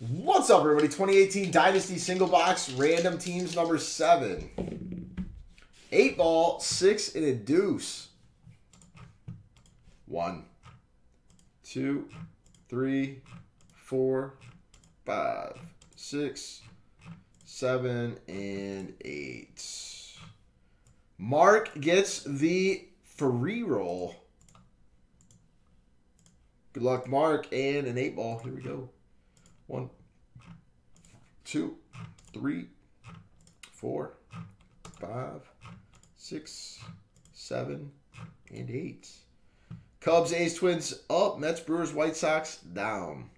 What's up, everybody? 2018 Dynasty Single Box Random Teams number seven. Eight ball, six, and a deuce. One, two, three, four, five, six, seven, and eight. Mark gets the free roll. Good luck, Mark, and an eight ball. Here we go. One, two, three, four, five, six, seven, and eight. Cubs, A's, Twins up. Mets, Brewers, White Sox down.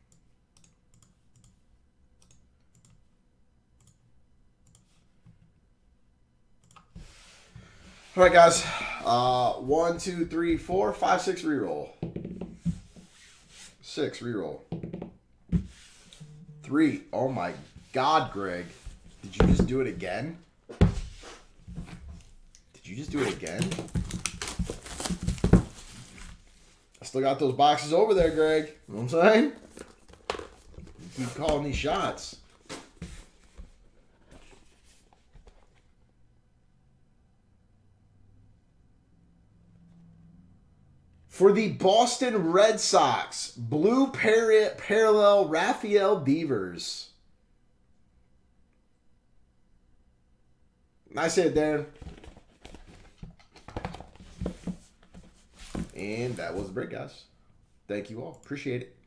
All right, guys. Uh, one, two, three, four, five, six reroll. Six reroll. Three. Oh my God, Greg. Did you just do it again? Did you just do it again? I still got those boxes over there, Greg. You know what I'm saying? You keep calling these shots. For the Boston Red Sox, blue par- parallel Rafael Devers. Nice hit, Darren. And that was the break, guys. Thank you all. Appreciate it.